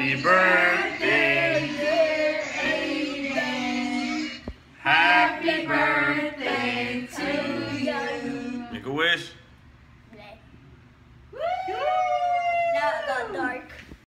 Happy birthday, dear Aiden. Happy birthday to you. Make a wish. No, it got dark.